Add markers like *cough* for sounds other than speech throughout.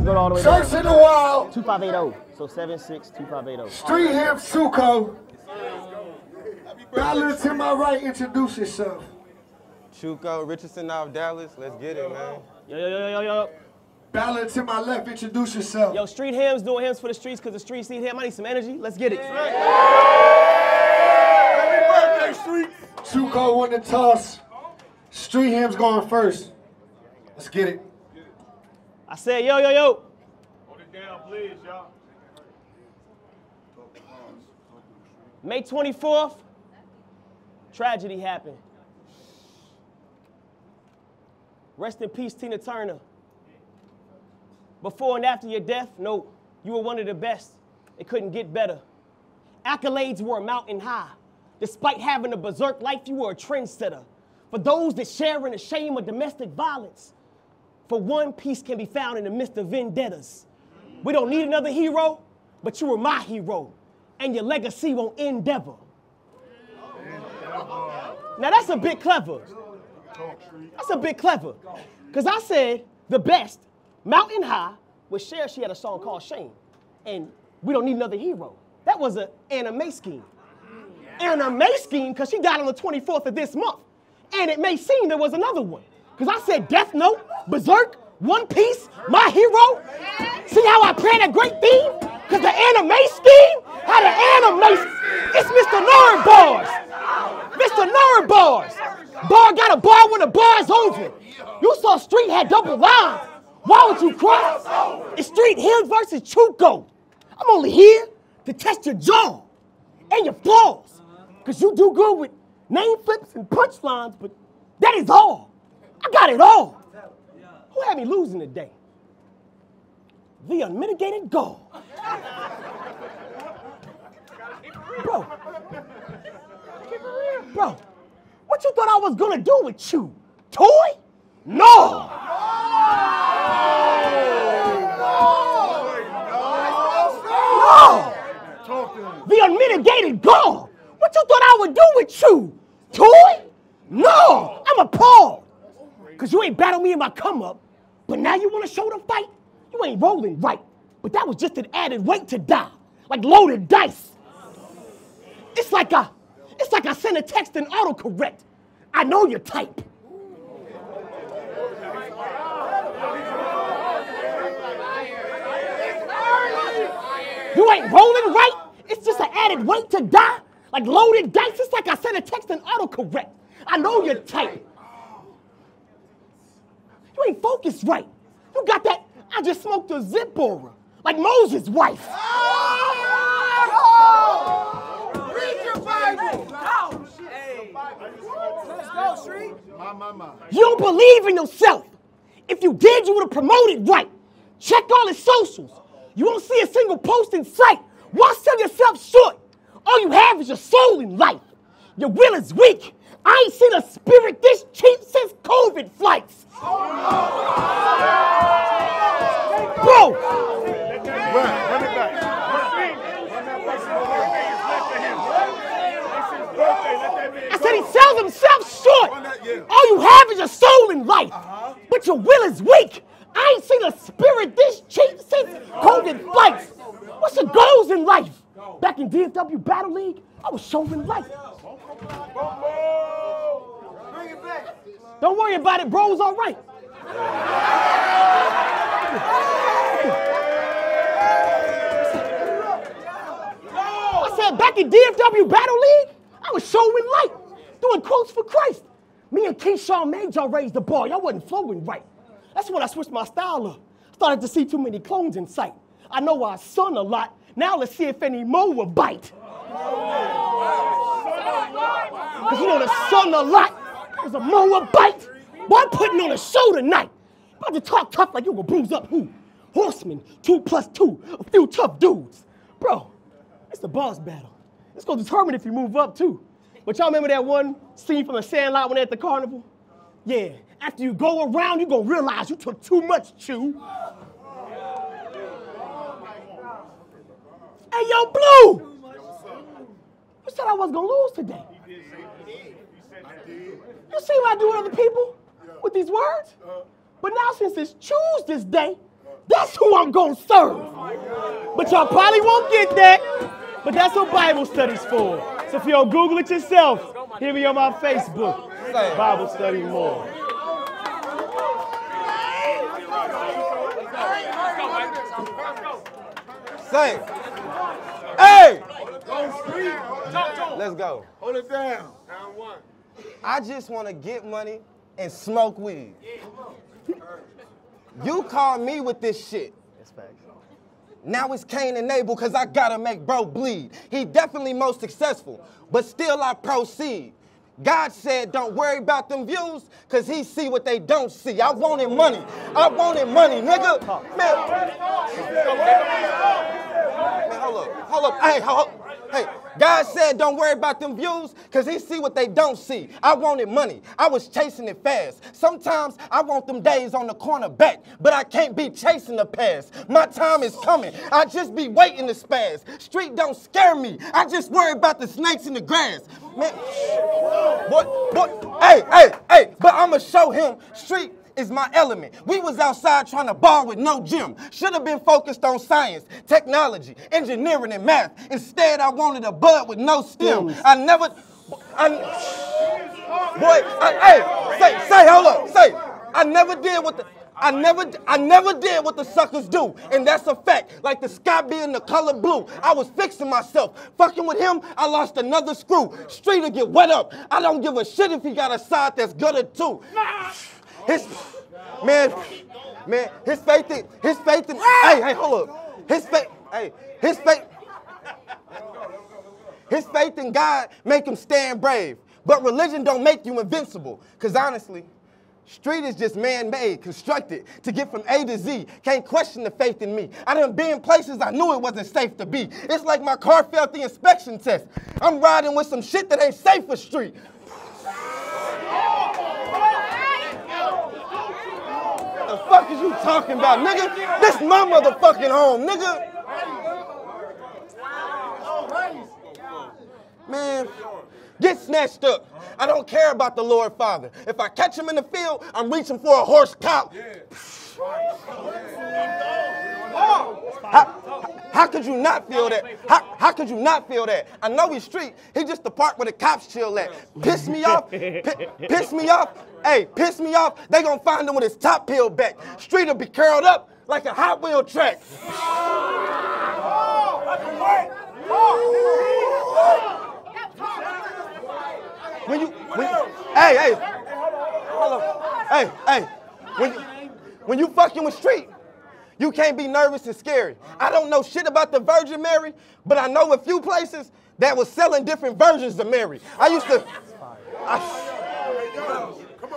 and go all the way Search down. in the wild. 2580. So 762580. Street Hymns Chuco. Ballard to my right, introduce yourself. Chuco, Richardson out of Dallas. Let's get it, man. Yo, yo, yo, yo, yo. Ballard to my left, introduce yourself. Yo, street hymns doing hymns for the streets because the streets need him. I need some energy. Let's get it. Suko won the toss. Street Hymns going first. Let's get it. I said, yo, yo, yo. Hold it down, please, y'all. May 24th, tragedy happened. Rest in peace, Tina Turner. Before and after your death, no, you were one of the best. It couldn't get better. Accolades were a mountain high. Despite having a berserk life, you were a trendsetter. For those that share in the shame of domestic violence, for one, peace can be found in the midst of vendettas. We don't need another hero, but you were my hero, and your legacy won't end ever. Now that's a bit clever. That's a bit clever. Because I said the best, Mountain High, with Cher, she had a song called Shame. And we don't need another hero. That was an anime scheme. Anime scheme, because she died on the 24th of this month. And it may seem there was another one. Because I said Death Note, Berserk, One Piece, My Hero. See how I planned a great theme? Because the anime scheme had an anime. It's Mr. Nerd Bars. Mr. Nerd Bars. Bar got a bar when the bar's over. You saw Street had double lines. Why would you cry? It's Street Hill versus Chuco. I'm only here to test your jaw and your flaws. Because you do good with name flips and punchlines, but that is all. I got it all. Who had me losing today? The unmitigated gall. Bro. Bro, what you thought I was gonna do with you? Toy? No! No! The unmitigated gall. What you thought I would do with you? Toy? No! I'm appalled. Cause you ain't battled me in my come up, but now you wanna show the fight? You ain't rolling right. But that was just an added weight to die, like loaded dice. It's like I, it's like I sent a text in autocorrect. I know your type. You ain't rolling right. It's just an added weight to die, like loaded dice. It's like I sent a text in autocorrect. I know your type. You ain't focused right. You got that. I just smoked a zip aura, like Moses' wife. Read your Bible. Let's go, Street. My, my, my. You don't believe in yourself. If you did, you would have promoted right. Check all his socials. You won't see a single post in sight. Why sell yourself short? All you have is your soul in life. Your will is weak. I ain't seen a spirit this cheap since COVID flights. Bro. I said he sells himself short. All you have is your soul in life. But your will is weak. I ain't seen a spirit this cheap since COVID flights. What's your goals in life? Back in DFW Battle League, I was showing back. Don't worry about it, bro. It's all right. I said back in DFW Battle League, I was showing light, doing quotes for Christ. Me and Keyshawn made y'all raise the bar. Y'all wasn't flowing right. That's when I switched my style up. Started to see too many clones in sight. I know I son a lot. Now let's see if any more will bite. Cause you know the son a lot. There's a more bite. Boy, I'm putting on a show tonight. About to talk tough like you gonna bruise up who? Horsemen, two plus two, a few tough dudes. Bro, it's the boss battle. It's gonna determine if you move up too. But y'all remember that one scene from the Sandlot when they're at the carnival? Yeah, after you go around, you gonna realize you took too much chew. Hey, yo, Blue! You said I was gonna lose today. You see what I do with other people with these words? But now, since it's choose this day, That's who I'm gonna serve. But y'all probably won't get that. But that's what Bible study's for. So if you'll Google it yourself, hit me on my Facebook. Bible study more. Say. Hey! Let's go. Hold it down. Down one. I just want to get money and smoke weed. You call me with this shit. That's facts. Now it's Cain and Abel because I gotta make bro bleed. He definitely most successful, but still I proceed. God said, don't worry about them views, cause he see what they don't see. I wanted money. I wanted money, nigga. Man. Hold up. Hold up. Hey, hold up. Hey, God said, don't worry about them views, cause he see what they don't see. I wanted money. I was chasing it fast. Sometimes I want them days on the corner back, but I can't be chasing the past. My time is coming. I just be waiting to spaz. Street don't scare me. I just worry about the snakes in the grass. Man, what, what? Hey, hey, hey, but I'ma show him street is my element. We was outside trying to ball with no gym. Should have been focused on science, technology, engineering, and math. Instead, I wanted a bud with no stem. I never, I, boy, I, hey, say, say, hold up, say, I never did what the. I never, I never did what the suckers do, and that's a fact. Like the sky being the color blue, I was fixing myself. Fucking with him, I lost another screw. Street'll get wet up. I don't give a shit if he got a side that's gutted too. His man, man, his faith in his faith in hey, hey, hold up. His faith, hey, his faith, his faith in God make him stand brave. But religion don't make you invincible. Cause honestly, street is just man-made, constructed to get from A to Z. Can't question the faith in me. I done been places I knew it wasn't safe to be. It's like my car failed the inspection test. I'm riding with some shit that ain't safe for street. Fuck is you talking about, nigga? This my motherfucking home, nigga. Man, get snatched up. I don't care about the Lord Father. If I catch him in the field, I'm reaching for a horse cow. How, how could you not feel that? How, how could you not feel that? I know he's street. He just the part where the cops chill at. Piss me off. Pi- piss me off. Hey, piss me off. They gonna find him with his top peeled back. Street will be curled up like a Hot Wheel track. When you, when hey, hey, up. Hey, hey, when you, when you fucking with street, you can't be nervous and scary. I don't know shit about the Virgin Mary, but I know a few places that was selling different versions of Mary. I used to, I,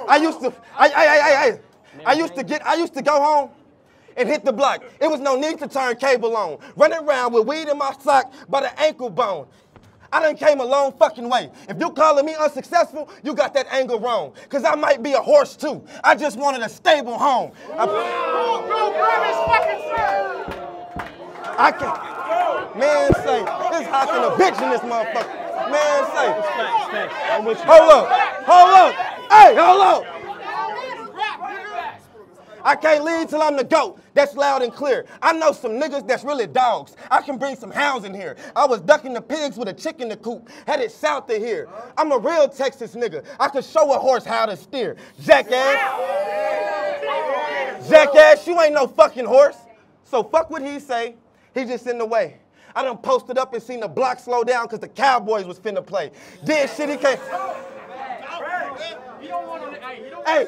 I used to, I, I, I, I, I, used to get, I used to go home and hit the block. It was no need to turn cable on. Running around with weed in my sock by the ankle bone. I done came a long fucking way. If you calling me unsuccessful, you got that angle wrong. Cause I might be a horse too. I just wanted a stable home. I, I can't. Man say, it's hot than a bitch in this motherfucker. Man say, I'm with you. hold up, hold up, hey, hold up. I can't leave till I'm the GOAT. That's loud and clear. I know some niggas that's really dogs. I can bring some hounds in here. I was ducking the pigs with a chick in the coop. Headed south of here. I'm a real Texas nigga. I could show a horse how to steer. Jackass. Jackass, you ain't no fucking horse. So fuck what he say. He just in the way. I done posted up and seen the block slow down because the Cowboys was finna play. Did shit he can't. Hey,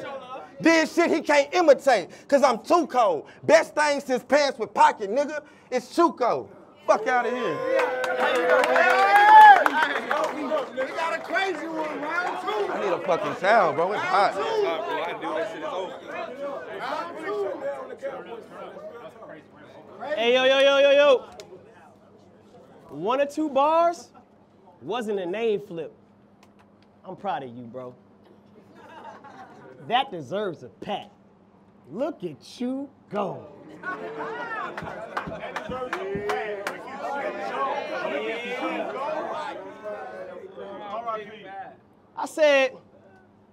did shit he can't imitate because I'm too cold. Best thing since pants with pocket, nigga, it's Chuco. Fuck out of here. We got a crazy one, round two. I need a fucking sound, bro. It's hot. Hey, yo, yo, yo, yo, yo. One or two bars wasn't a name flip. I'm proud of you, bro. That deserves a pat. Look at you go. I said,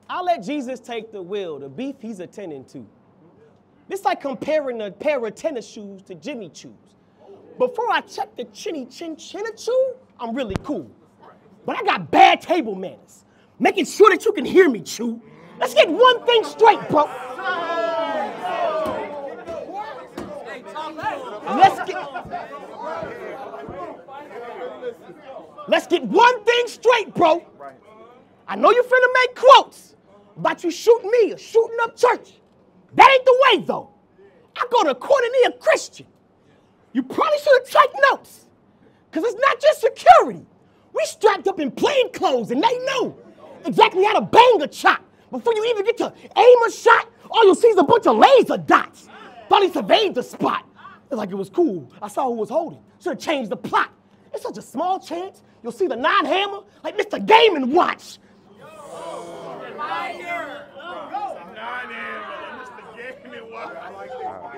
I'll let Jesus take the wheel, the beef he's attending to. This like comparing a pair of tennis shoes to Jimmy Choo's. Before I check the chinny chin chinna chew, I'm really cool. But I got bad table manners, making sure that you can hear me chew. Let's get one thing straight, bro. Let's get. Let's get one thing straight, bro. I know you're finna make quotes about you shooting me or shooting up church. That ain't the way, though. I go to Koinonia Christian. You probably should have taken notes. Because it's not just security. We strapped up in plain clothes and they know exactly how to bang a shot. Before you even get to aim a shot, all you'll see is a bunch of laser dots. Thought he surveyed the spot. It's like it was cool. I saw who was holding. Should have changed the plot. It's such a small chance you'll see the nine hammer like Mr. Game and Watch. Nine in, Mr. Game and Watch.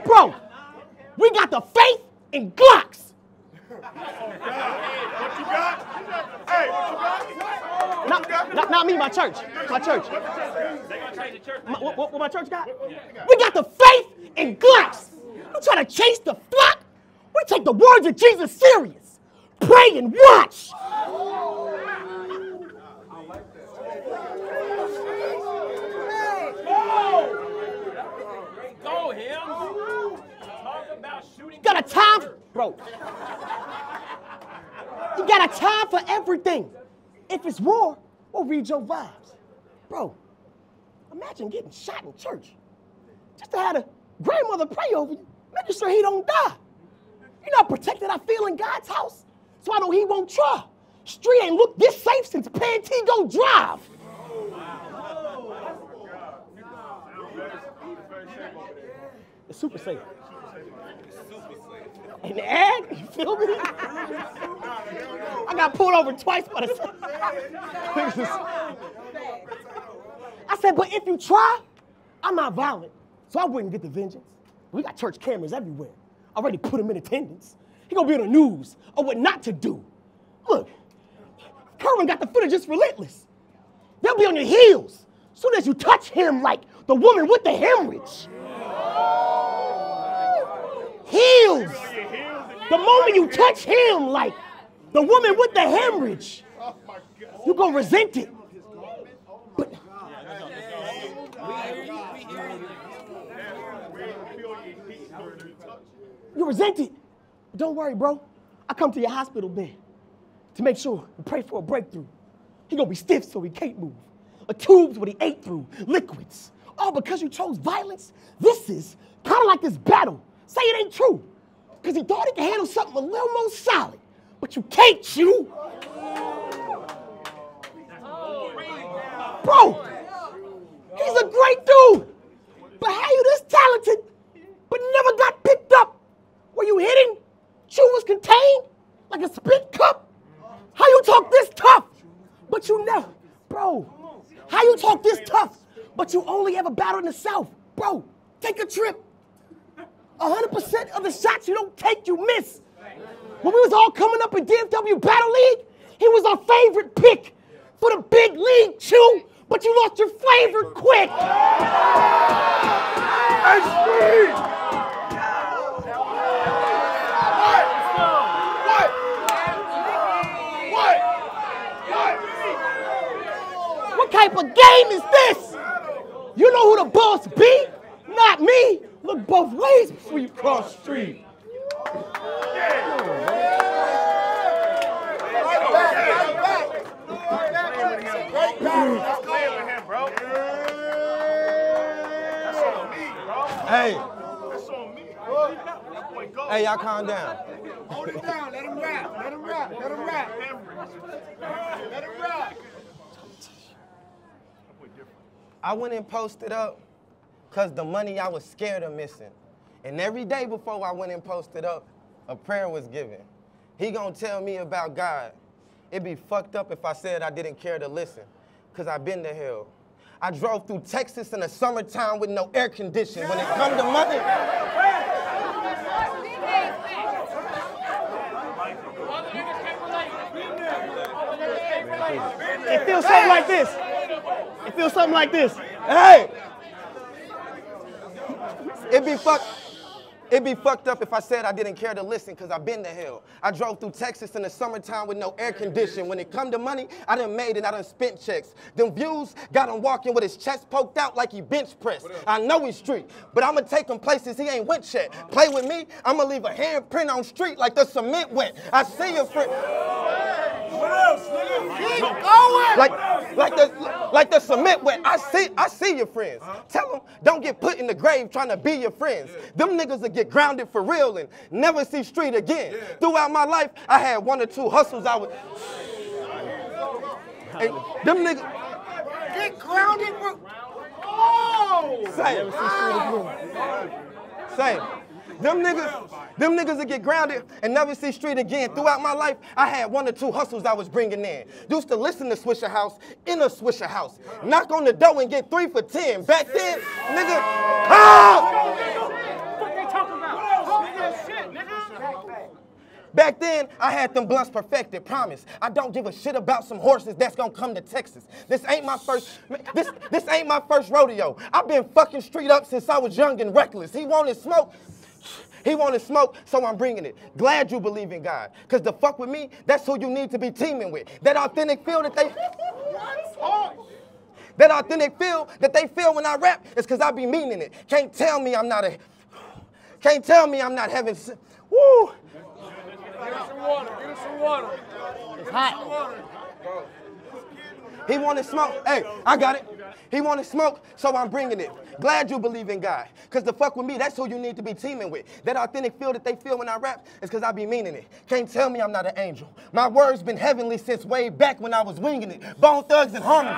Bro, we got the faith in Glocks. What you got? Hey, what you got? Not, not, not me, my church. My church. My- what, what, what my church got? We got the faith in Glocks. We try to chase the flock? We take the words of Jesus serious. Pray and watch. Go him. Talk about shooting. Got a time, bro. You got a time for everything. If it's war, we'll read your vibes. Bro, imagine getting shot in church. Just to have a grandmother pray over you, making sure he don't die. You know how protected I feel in God's house? So I know he won't try. Street ain't looked this safe since Pantego Drive. It's super safe. The ag, you feel me? I got pulled over twice by the *laughs* I said, but if you try, I'm not violent, so I wouldn't get the vengeance. We got church cameras everywhere. I Already put him in attendance. He gonna be on the news of what not to do. Look, Kerwin got the footage just relentless. They'll be on your heels soon as you touch him like the woman with the hemorrhage. Heels. The moment you touch him like the woman with the hemorrhage, you're gonna resent it. But you resent it. Don't worry, bro. I come to your hospital bed to make sure we pray for a breakthrough. He gonna be stiff so he can't move. A tubes what he ate through, liquids. All because you chose violence. This is kind of like this battle. Say it ain't true. Because he thought he could handle something a little more solid. But you can't chew. Bro, he's a great dude. But how you this talented, but never got picked up? Were you hitting? Chew was contained like a spit cup? How you talk this tough, but you never, bro? How you talk this tough, but you only ever battle in the South, bro? Take a trip. 100% of the shots you don't take, you miss. When we was all coming up in DFW Battle League, he was our favorite pick for the big league, Chew, but you lost your flavor quick. What type of game is this? You know who the boss be? Not me. Look both ways before you cross the street. Playing with him, bro. That's on me, bro. Hey, That's on me. That boy go. hey, y'all calm down. Hold it down. Let him rap. Let him rap. Let him rap. Let him rap. I went and posted up because the money I was scared of missing. And every day before I went and posted up, a prayer was given. He gonna tell me about God. It'd be fucked up if I said I didn't care to listen, because I've been to hell. I drove through Texas in the summertime with no air conditioning. When it come to money, It feels something like this. It feels something like this. hey, It'd be fucked. It'd be fucked up if I said I didn't care to listen because I've been to hell. I drove through Texas in the summertime with no air conditioning. When it come to money, I done made it, I done spent checks. Them views got him walking with his chest poked out like he bench pressed. I know he's street, but I'ma take him places he ain't went yet. Play with me, I'ma leave a handprint on street like the cement wet. I see your friend. What else? Keep going. Like, like the, like the cement wet. I see, I see your friends. Uh-huh. Tell them don't get put in the grave trying to be your friends. Them niggas will get grounded for real and never see street again. Throughout my life, I had one or two hustles. I would. Hey, them niggas. Get grounded for. Oh! Same. Ah! Same. Them niggas, them niggas that get grounded and never see street again. Throughout my life, I had one or two hustles I was bringing in. Used to listen to Swisher House in a Swisher House. Knock on the door and get three for ten. Back then, nigga, ah! What they talking about? shit, nigga. Back then, I had them blunts perfected, promise. I don't give a shit about some horses that's gonna come to Texas. This ain't my first, this, this ain't my first rodeo. I've been fucking street up since I was young and reckless. He wanted smoke. He wanted smoke, so I'm bringing it. Glad you believe in God. Because the fuck with me, that's who you need to be teaming with. That authentic feel that they. *laughs* That authentic feel that they feel when I rap is because I be meaning it. Can't tell me I'm not a. Can't tell me I'm not having. Woo! Get us some water. Get us some water. It's hot. He wanted smoke. Hey, I got it. He wanted smoke, so I'm bringing it. Glad you believe in God. Because the fuck with me, that's who you need to be teaming with. That authentic feel that they feel when I rap is because I be meaning it. Can't tell me I'm not an angel. My words been heavenly since way back when I was winging it. Bone Thugs-n-Harmony.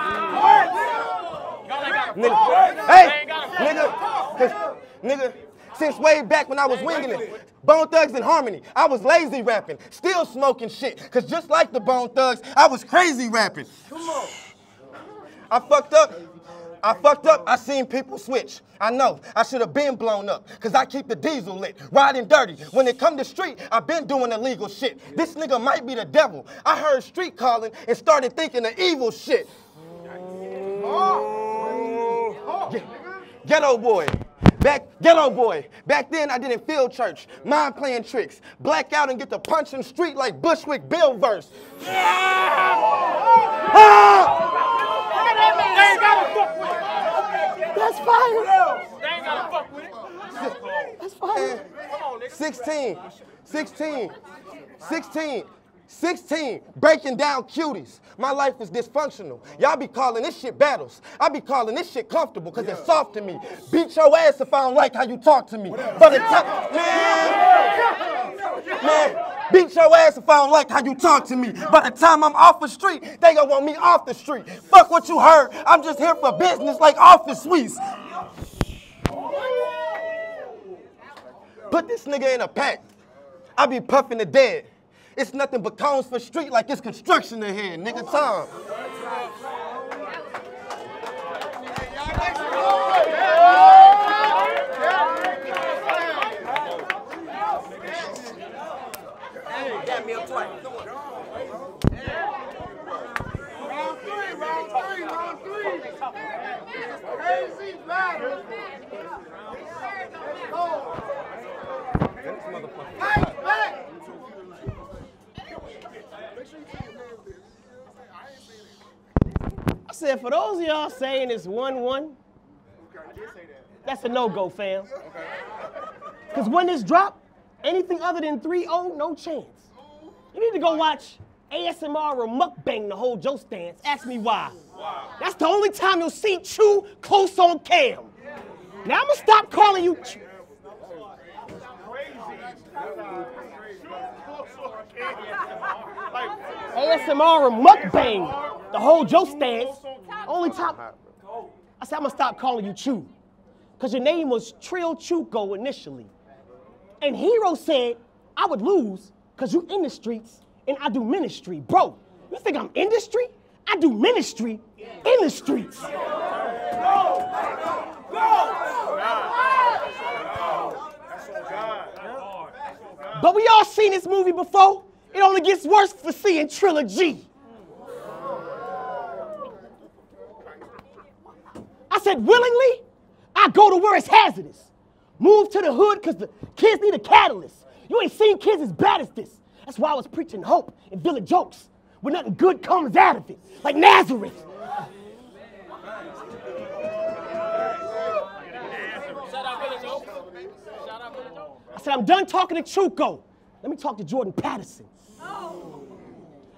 Nigga. Hey, nigga. Nigga. Since way back when I was winging it. Bone Thugs-n-Harmony. I was lazy rapping, still smoking shit. Cause just like the Bone Thugs, I was crazy rapping. I fucked up. I fucked up. I seen people switch. I know. I should have been blown up. Cause I keep the diesel lit, riding dirty. When it come to street, i been doing illegal shit. This nigga might be the devil. I heard street calling and started thinking of evil shit. Ge- Ghetto boy. Back, ghetto boy. Back then I didn't feel church. Mind playing tricks. Black out and get the punch in street like Bushwick Bill verse. Ah! That's fire. They ain't gotta fuck with it. That's fire. 16, 16, 16, 16, breaking down cuties. My life is dysfunctional. Y'all be calling this shit battles. I be calling this shit comfortable because it's soft to me. Beat your ass if I don't like how you talk to me. But the time, man, man, beat your ass if I don't like how you talk to me. By the time I'm off the street, they gonna want me off the street. Fuck what you heard. I'm just here for business like office suites. Put this nigga in a pack. I be puffing the dead. It's nothing but cones for street like it's construction ahead, nigga. Tom. Round three, round three, round three. I said, for those of y'all saying it's 1 1, that's a no go, fam. Because when this drop, anything other than 3 0, no chance. You need to go watch ASMR or mukbang the whole Joe stance. Ask me why. That's the only time you'll see Chew close on cam. Now I'm gonna stop calling you. Chew. ASMR or mukbang the whole Joe stance. Only time. I said I'm gonna stop calling you Chew. Cause your name was Trill Chuco initially. And Hero said I would lose because you in the streets and I do ministry. Bro, you think I'm industry? I do ministry in the streets. But we all seen this movie before. It only gets worse for seeing Trilogy. I said, willingly, I go to where it's hazardous. Move to the hood because the kids need a catalyst. You ain't seen kids as bad as this. That's why I was preaching hope and village jokes where nothing good comes out of it. Like Nazareth. I said, I'm done talking to Chuco. Let me talk to Jordan Patterson.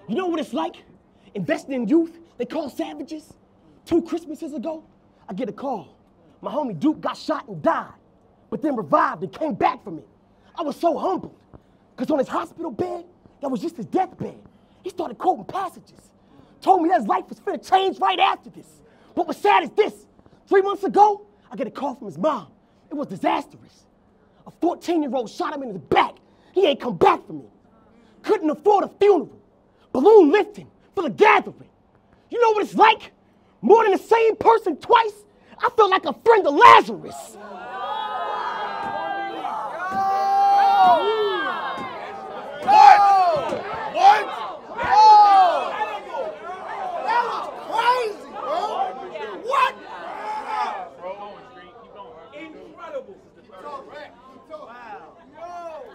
You know what it's like? Investing in youth they call savages. Two Christmases ago, I get a call. My homie Duke got shot and died, but then revived and came back from it. I was so humbled, because on his hospital bed, that was just his deathbed. He started quoting passages, told me that his life was finna change right after this. But what's sad is this three months ago, I get a call from his mom. It was disastrous. A 14 year old shot him in the back. He ain't come back from me. Couldn't afford a funeral. Balloon lifting for the gathering. You know what it's like? More than the same person twice? I feel like a friend of Lazarus. What? What? That was crazy, bro. What?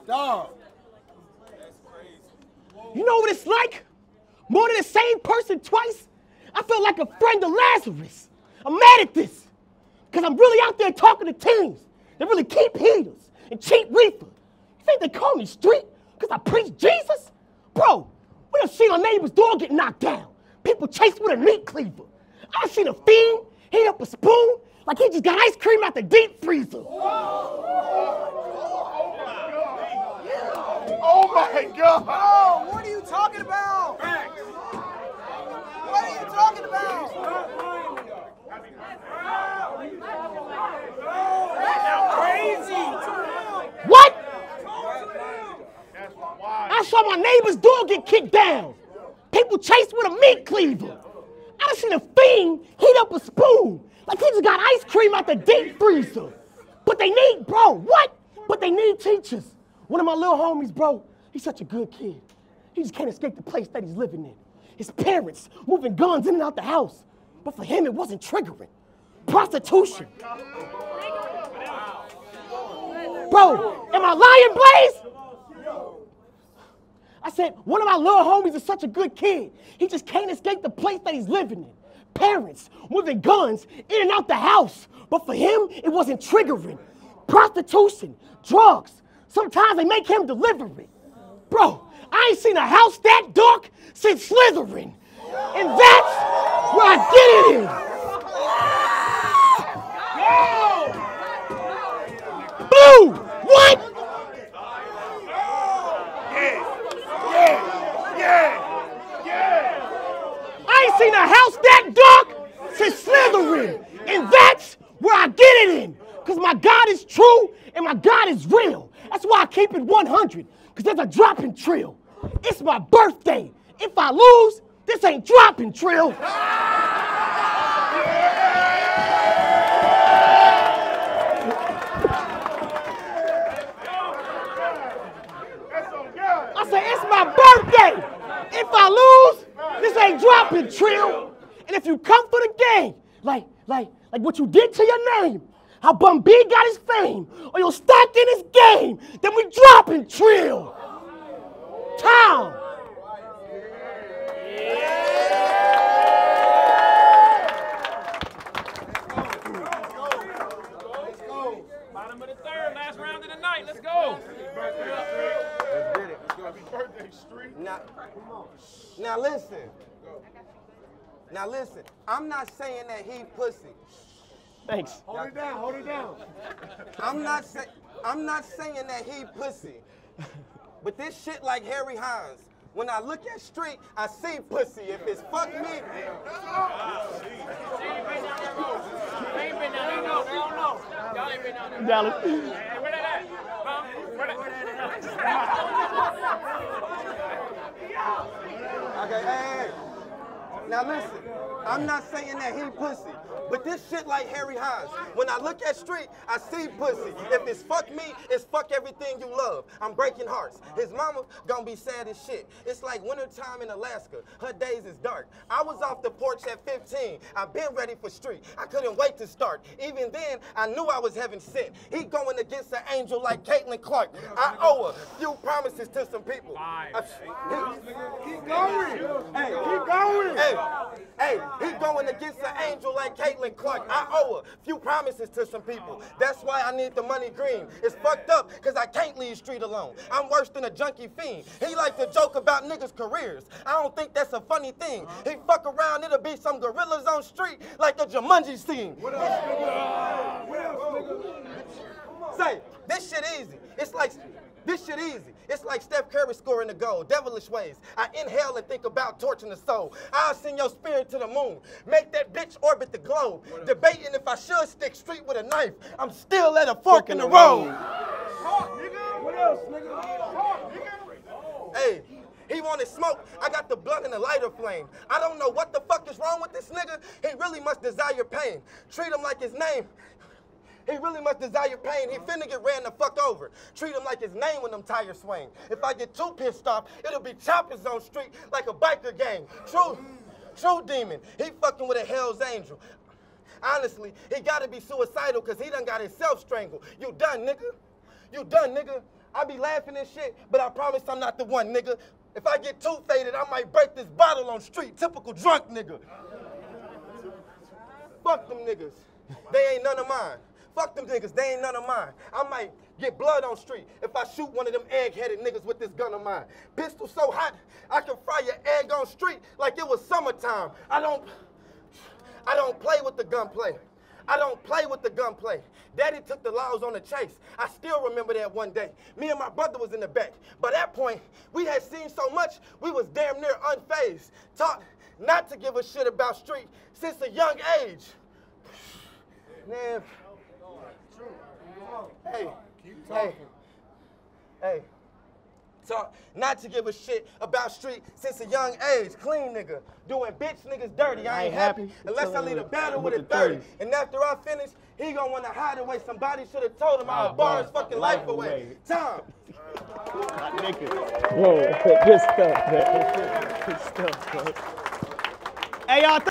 Dog. You know what it's like? More than the same person twice? I feel like a friend of Lazarus. I'm mad at this. Because I'm really out there talking to teens that really keep heaters and cheap reefer. You think they call me street because I preach Jesus? Bro, we done seen our neighbor's door get knocked down. People chased with a meat cleaver. I done seen a fiend heat up a spoon like he just got ice cream out the deep freezer. Oh my God! Oh, what are you talking about? What are you talking about? What? I saw my neighbor's door get kicked down. People chased with a meat cleaver. I done seen a fiend heat up a spoon like he just got ice cream out the deep freezer. But they need, bro, what? But they need teachers. One of my little homies, bro, he's such a good kid. He just can't escape the place that he's living in. His parents moving guns in and out the house. But for him, it wasn't triggering. Prostitution. Bro, am I lying, Blaze? I said, one of my little homies is such a good kid. He just can't escape the place that he's living in. Parents moving guns in and out the house. But for him, it wasn't triggering. Prostitution, drugs. Sometimes they make him deliver it. Bro, I ain't seen a house that dark since Slytherin. And that's where I get it in. Blue, what? Yeah, yeah, yeah. I ain't seen a house that dark since Slytherin. And that's where I get it in. Because my God is true and my God is real. That's why I keep it 100. Because there's a dropping trill. It's my birthday. If I lose, this ain't dropping trill. I say, it's my birthday. If I lose, this ain't dropping trill. And if you come for the game, like, like, like what you did to your name, how Bun B got his fame, or you're stacked in his game, then we dropping trill. Town. Let's go! Let's go! Bottom of the third, last round of the night. Let's go. Let's get it. Happy birthday, Street. Now, now listen. Now listen. I'm not saying that he pussy. Thanks. Hold it down, hold it down. I'm not saying I'm not saying that he pussy. But this shit like Harry Hines. When I look at Street, I see pussy. If it's fuck me, They ain't been down there. No, they don't know. Y'all ain't been down there. Dallas. Where that at? Huh? Where that Okay, hey, hey. Now listen. I'm not saying that he pussy, but this shit like Harry Hines. When I look at street, I see pussy. If it's fuck me, it's fuck everything you love. I'm breaking hearts. His mama gonna be sad as shit. It's like wintertime in Alaska. Her days is dark. I was off the porch at 15. I've been ready for street. I couldn't wait to start. Even then, I knew I was heaven sent. He going against an angel like Caitlin Clark. I owe her few promises to some people. I- he- Keep going. Hey, Keep going. Hey, hey, he going against an angel like Caitlin Clark. I owe a few promises to some people. That's why I need the money green. It's fucked up because I can't leave street alone. I'm worse than a junkie fiend. He like to joke about niggas' careers. I don't think that's a funny thing. He fuck around, it'll be some gorillas on street like a Jumanji scene. Say, this shit easy. It's like this shit easy. It's like Steph Curry scoring the goal, devilish ways. I inhale and think about torching the soul. I'll send your spirit to the moon. Make that bitch orbit the globe. Debating if I should stick street with a knife. I'm still at a fork in the road. What else, nigga? Talk, nigga. Hey, he wanted smoke. I got the blunt and the lighter flame. I don't know what the fuck is wrong with this nigga. He really must desire pain. Treat him like his name. He really must desire pain. He finna get ran the fuck over. Treat him like his name when them tires swing. If I get too pissed off, it'll be choppers on street like a biker gang. True, true demon. He fucking with a Hell's Angel. Honestly, he gotta be suicidal because he done got himself strangled. You done, nigga. You done, nigga. I be laughing and shit, but I promise I'm not the one, nigga. If I get too faded, I might break this bottle on street. Typical drunk nigga. Fuck them niggas. They ain't none of mine. Fuck them niggas. They ain't none of mine. I might get blood on street if I shoot one of them egg-headed niggas with this gun of mine. Pistol so hot, I can fry your egg on street like it was summertime. I don't, I don't play with the gunplay. I don't play with the gunplay. Daddy took the laws on the chase. I still remember that one day. Me and my brother was in the back. By that point, we had seen so much, we was damn near unfazed. Taught not to give a shit about street since a young age. Man. Hey, hey, hey. Talk not to give a shit about street since a young age. Clean nigga. Doing bitch niggas dirty. I ain't happy unless I lead a battle with a 30. And after I finish, he gonna wanna hide away. Somebody should have told him I'll bar his fucking life away. Tom. Whoa, *laughs* good stuff, man. Good stuff, bro. Hey, y'all.